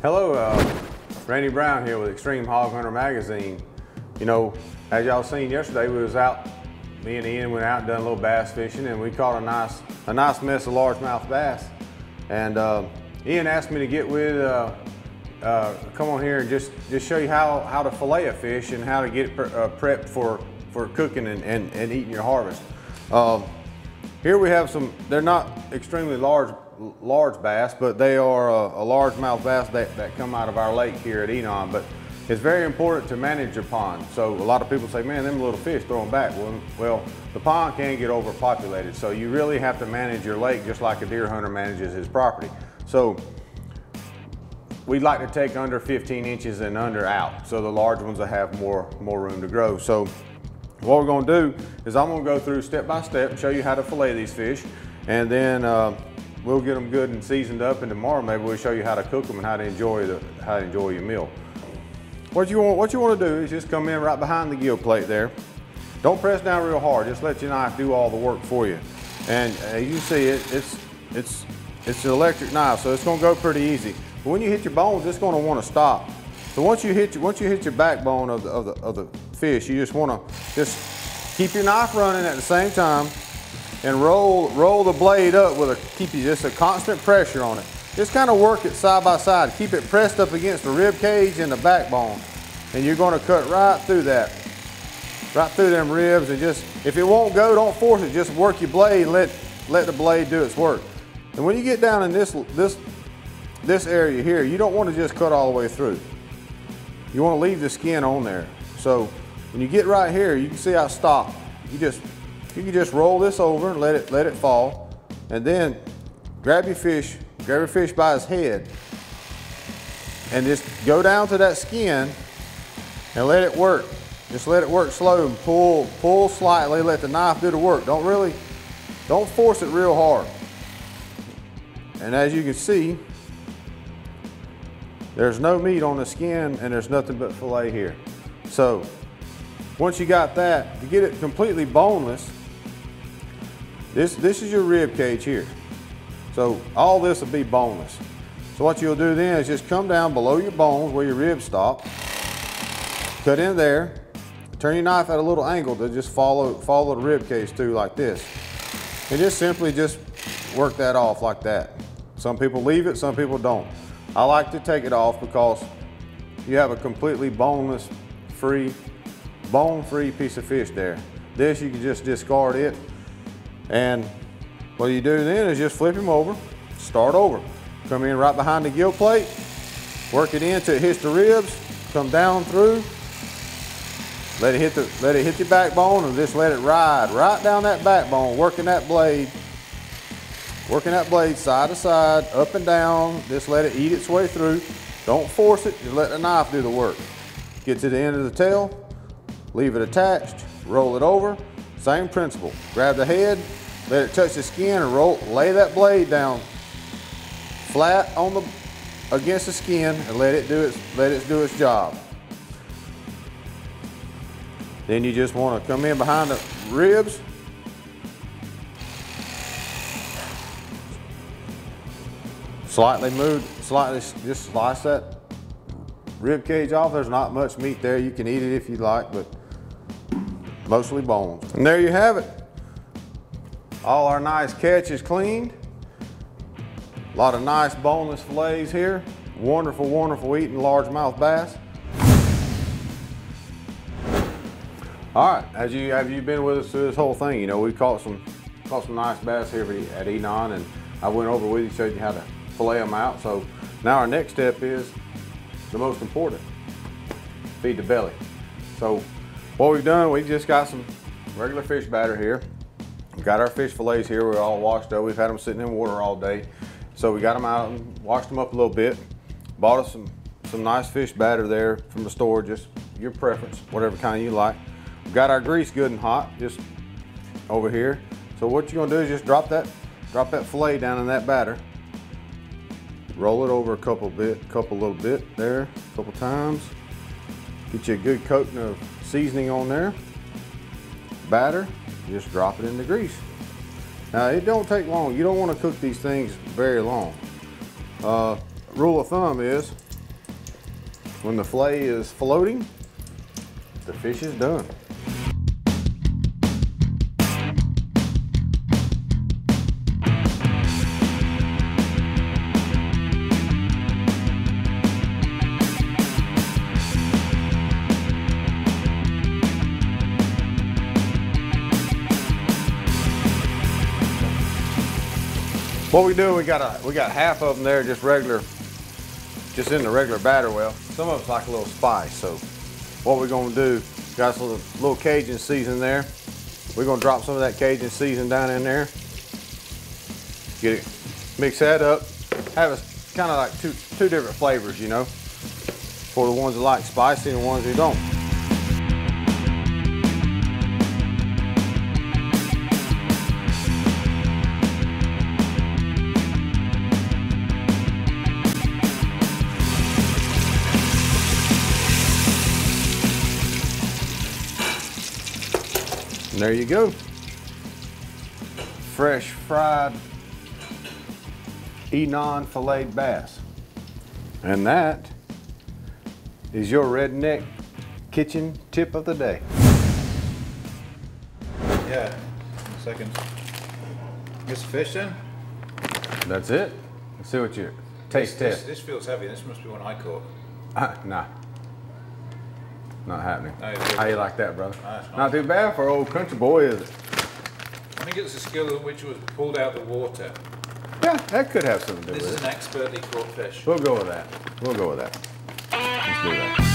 Hello, uh, Randy Brown here with Xtreme Hog Hunter Magazine. You know, as y'all seen yesterday, we was out, me and Ian went out and done a little bass fishing and we caught a nice, a nice mess of largemouth bass. And uh, Ian asked me to get with, uh, uh, come on here and just, just show you how, how to fillet a fish and how to get it pre uh, prepped for, for cooking and, and, and eating your harvest. Um, here we have some, they're not extremely large large bass, but they are a, a largemouth bass that, that come out of our lake here at Enon. But it's very important to manage your pond. So a lot of people say, man, them little fish throw them back. Well, well, the pond can get overpopulated. So you really have to manage your lake just like a deer hunter manages his property. So we'd like to take under 15 inches and under out. So the large ones will have more, more room to grow. So what we're gonna do is I'm gonna go through step by step show you how to fillet these fish. And then uh, we'll get them good and seasoned up and tomorrow maybe we'll show you how to cook them and how to enjoy the how to enjoy your meal. What you want what you want to do is just come in right behind the gill plate there. Don't press down real hard, just let your knife do all the work for you. And as you see it, it's it's it's an electric knife, so it's gonna go pretty easy. But when you hit your bones, it's gonna wanna stop. So once you hit your, once you hit your backbone of the, of the, of the fish, you just wanna just keep your knife running at the same time and roll, roll the blade up with a, keep you just a constant pressure on it. Just kind of work it side by side. Keep it pressed up against the rib cage and the backbone. And you're gonna cut right through that. Right through them ribs and just, if it won't go, don't force it. Just work your blade and let, let the blade do its work. And when you get down in this, this, this area here, you don't wanna just cut all the way through. You wanna leave the skin on there. So when you get right here, you can see I stop. You just you can just roll this over and let it, let it fall. And then grab your fish, grab your fish by his head and just go down to that skin and let it work. Just let it work slow and pull, pull slightly, let the knife do the work. Don't really, don't force it real hard. And as you can see, there's no meat on the skin and there's nothing but fillet here. So once you got that, to get it completely boneless, this, this is your rib cage here. So all this will be boneless. So what you'll do then is just come down below your bones where your ribs stop, cut in there, turn your knife at a little angle to just follow, follow the rib cage through like this. And just simply just work that off like that. Some people leave it, some people don't. I like to take it off because you have a completely boneless, free, bone-free piece of fish there. This, you can just discard it and what you do then is just flip him over, start over. Come in right behind the gill plate, work it in till it hits the ribs, come down through, let it hit the let it hit the backbone and just let it ride right down that backbone, working that blade, working that blade side to side, up and down, just let it eat its way through. Don't force it, just let the knife do the work. Get to the end of the tail, leave it attached, roll it over, same principle. Grab the head, let it touch the skin and roll, lay that blade down flat on the against the skin and let it do its let it do its job. Then you just want to come in behind the ribs. Slightly move, slightly just slice that rib cage off. There's not much meat there. You can eat it if you like, but mostly bones. And there you have it. All our nice catches cleaned. A lot of nice boneless fillets here. Wonderful, wonderful eating largemouth bass. All right, as you have you been with us through this whole thing, you know we caught some caught some nice bass here at Enon, and I went over with you, showed you how to fillet them out. So now our next step is the most important: feed the belly. So what we've done, we just got some regular fish batter here. We got our fish fillets here. We're all washed up. We've had them sitting in water all day. So we got them out and washed them up a little bit. Bought us some, some nice fish batter there from the store, just your preference, whatever kind you like. We got our grease good and hot, just over here. So what you're gonna do is just drop that, drop that fillet down in that batter. Roll it over a couple bit, couple little bit there, a couple times. Get you a good coating of seasoning on there, batter, just drop it in the grease. Now it don't take long. You don't want to cook these things very long. Uh, rule of thumb is when the fillet is floating, the fish is done. What we do, we got a we got half of them there, just regular, just in the regular batter well. Some of it's like a little spice. So, what we're gonna do, got some little Cajun season there. We're gonna drop some of that Cajun season down in there. Get it, mix that up. Have a kind of like two two different flavors, you know, for the ones that like spicy and the ones who don't. And there you go. Fresh fried Enon filleted bass. And that is your redneck kitchen tip of the day. Yeah, second. This fish then? That's it. Let's see what you taste this, test. this feels heavy. This must be one I caught. Uh, nah. Not happening. It's How you like that, brother? Nah, it's Not too bad for old country boy, is it? I think it's a skill which was pulled out of the water. Yeah, that could have something to do This with is it. an expertly caught fish. We'll go with that. We'll go with that. Let's do that.